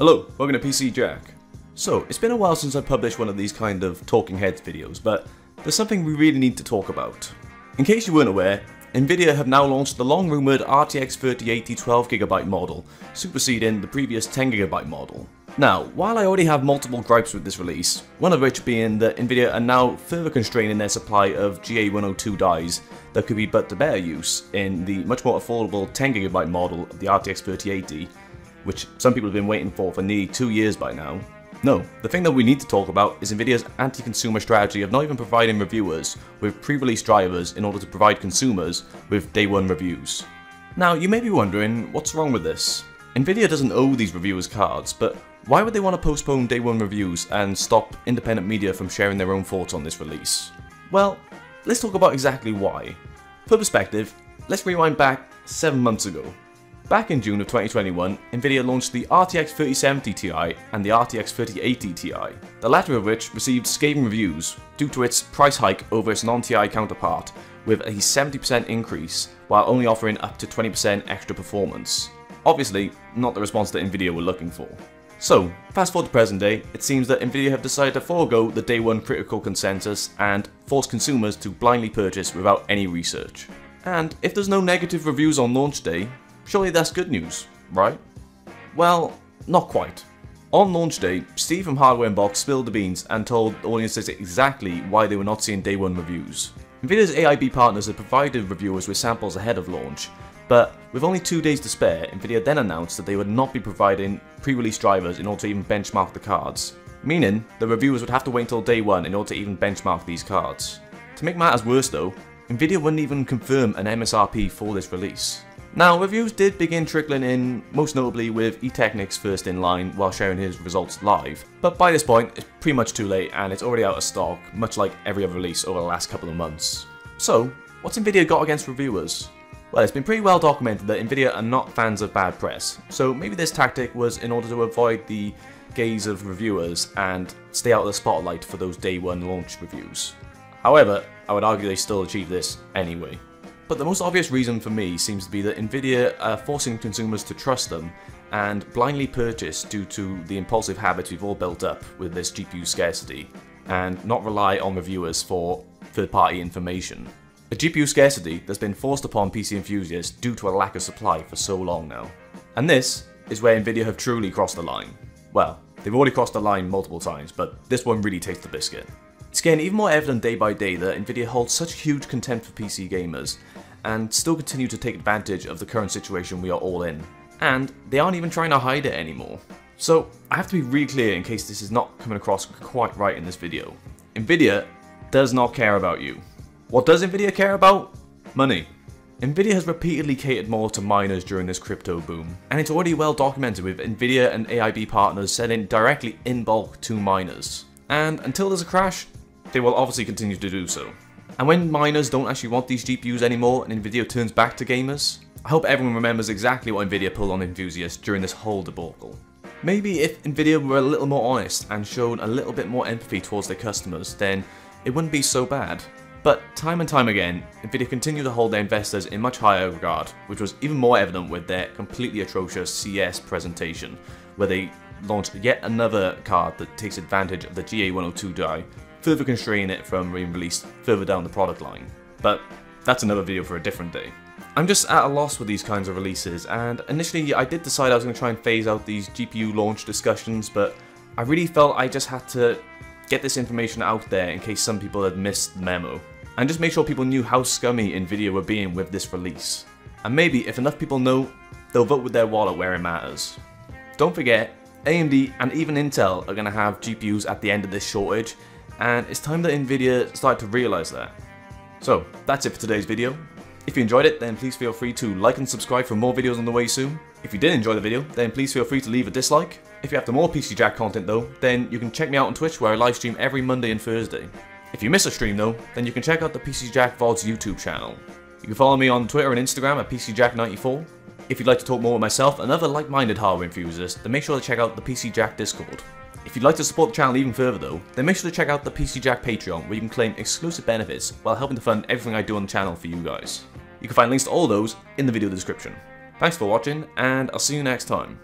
Hello, welcome to PC Jack. So, it's been a while since I published one of these kind of talking heads videos, but there's something we really need to talk about. In case you weren't aware, Nvidia have now launched the long rumoured RTX 3080 12GB model, superseding the previous 10GB model. Now, while I already have multiple gripes with this release, one of which being that Nvidia are now further constraining their supply of GA102 dies that could be put to better use in the much more affordable 10GB model of the RTX 3080, which some people have been waiting for for nearly two years by now. No, the thing that we need to talk about is Nvidia's anti-consumer strategy of not even providing reviewers with pre-release drivers in order to provide consumers with day one reviews. Now, you may be wondering, what's wrong with this? Nvidia doesn't owe these reviewers cards, but why would they want to postpone day one reviews and stop independent media from sharing their own thoughts on this release? Well, let's talk about exactly why. For perspective, let's rewind back 7 months ago. Back in June of 2021, Nvidia launched the RTX 3070 Ti and the RTX 3080 Ti, the latter of which received scathing reviews due to its price hike over its non-Ti counterpart, with a 70% increase while only offering up to 20% extra performance. Obviously, not the response that Nvidia were looking for. So, fast forward to present day, it seems that Nvidia have decided to forego the day one critical consensus and force consumers to blindly purchase without any research. And if there's no negative reviews on launch day, surely that's good news, right? Well, not quite. On launch day, Steve from Hardware Unboxed spilled the beans and told audiences exactly why they were not seeing day one reviews. Nvidia's AIB partners had provided reviewers with samples ahead of launch, but with only two days to spare, Nvidia then announced that they would not be providing pre-release drivers in order to even benchmark the cards. Meaning, the reviewers would have to wait until day one in order to even benchmark these cards. To make matters worse though, Nvidia wouldn't even confirm an MSRP for this release. Now, reviews did begin trickling in, most notably with eTeknix first in line while sharing his results live, but by this point, it's pretty much too late and it's already out of stock, much like every other release over the last couple of months. So, what's Nvidia got against reviewers? Well, it's been pretty well documented that Nvidia are not fans of bad press, so maybe this tactic was in order to avoid the gaze of reviewers and stay out of the spotlight for those day one launch reviews. However, I would argue they still achieved this anyway. But the most obvious reason for me seems to be that Nvidia are forcing consumers to trust them and blindly purchase due to the impulsive habits we've all built up with this GPU scarcity, and not rely on reviewers for third-party information. A GPU scarcity that's been forced upon PC enthusiasts due to a lack of supply for so long now. And this is where Nvidia have truly crossed the line. Well, they've already crossed the line multiple times, but this one really takes the biscuit. It's getting even more evident day by day that Nvidia holds such huge contempt for PC gamers, and still continue to take advantage of the current situation we are all in. And they aren't even trying to hide it anymore. So, I have to be really clear in case this is not coming across quite right in this video. Nvidia does not care about you. What does Nvidia care about? Money. Nvidia has repeatedly catered more to miners during this crypto boom, and it's already well documented with Nvidia and AIB partners selling directly in bulk to miners. And until there's a crash, they will obviously continue to do so. And when miners don't actually want these GPUs anymore and Nvidia turns back to gamers, I hope everyone remembers exactly what Nvidia pulled on enthusiasts during this whole debacle. Maybe if Nvidia were a little more honest and showed a little bit more empathy towards their customers, then it wouldn't be so bad. But time and time again, Nvidia continued to hold their investors in much higher regard, which was even more evident with their completely atrocious CES presentation, where they launched yet another card that takes advantage of the GA102 die, further constraining it from being released further down the product line. But that's another video for a different day. I'm just at a loss with these kinds of releases, and initially I did decide I was going to try and phase out these GPU launch discussions, but I really felt I just had to get this information out there in case some people had missed the memo, and just make sure people knew how scummy Nvidia were being with this release. And maybe if enough people know, they'll vote with their wallet where it matters. Don't forget, AMD and even Intel are going to have GPUs at the end of this shortage, and it's time that Nvidia started to realise that. So, that's it for today's video. If you enjoyed it, then please feel free to like and subscribe for more videos on the way soon. If you did enjoy the video, then please feel free to leave a dislike. If you're after more PC Jack content though, then you can check me out on Twitch where I live stream every Monday and Thursday. If you miss a stream though, then you can check out the PC Jack VOD's YouTube channel. You can follow me on Twitter and Instagram at PCJack94. If you'd like to talk more with myself and other like-minded hardware enthusiasts, then make sure to check out the PC Jack Discord. If you'd like to support the channel even further though, then make sure to check out the PC Jack Patreon where you can claim exclusive benefits while helping to fund everything I do on the channel for you guys. You can find links to all those in the video description. Thanks for watching, and I'll see you next time.